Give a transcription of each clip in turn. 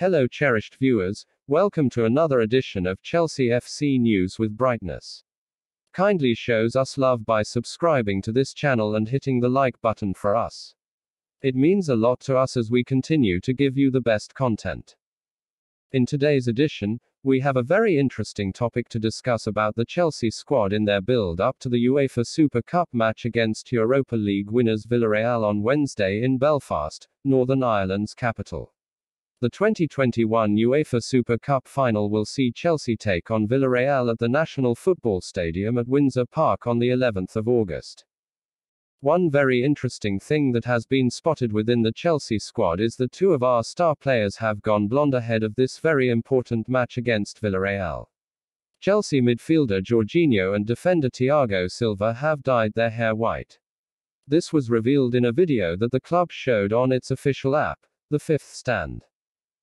Hello, cherished viewers, welcome to another edition of Chelsea FC News with Brightness. Kindly shows us love by subscribing to this channel and hitting the like button for us. It means a lot to us as we continue to give you the best content. In today's edition, we have a very interesting topic to discuss about the Chelsea squad in their build up to the UEFA Super Cup match against Europa League winners Villarreal on Wednesday in Belfast, Northern Ireland's capital. The 2021 UEFA Super Cup final will see Chelsea take on Villarreal at the National Football Stadium at Windsor Park on the 11th of August. One very interesting thing that has been spotted within the Chelsea squad is that two of our star players have gone blonde ahead of this very important match against Villarreal. Chelsea midfielder Jorginho and defender Thiago Silva have dyed their hair white. This was revealed in a video that the club showed on its official app, The Fifth Stand.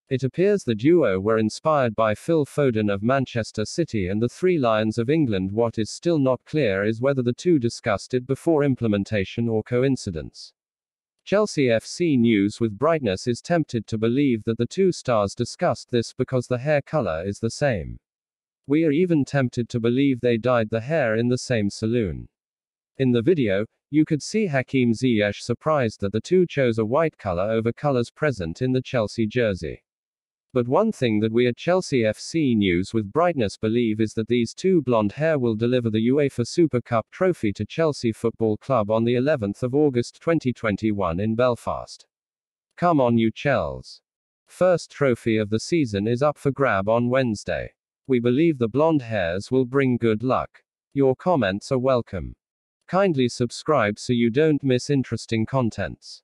It appears the duo were inspired by Phil Foden of Manchester City and the Three Lions of England. What is still not clear is whether the two discussed it before implementation or coincidence. Chelsea FC News with Brightness is tempted to believe that the two stars discussed this because the hair color is the same. We are even tempted to believe they dyed the hair in the same saloon. In the video, you could see Hakim Ziyech surprised that the two chose a white color over colors present in the Chelsea jersey. But one thing that we at Chelsea FC News with Brightness believe is that these two blonde hair will deliver the UEFA Super Cup trophy to Chelsea Football Club on the 11th of August 2021 in Belfast. Come on you Chels. First trophy of the season is up for grab on Wednesday. We believe the blonde hairs will bring good luck. Your comments are welcome. Kindly subscribe so you don't miss interesting contents.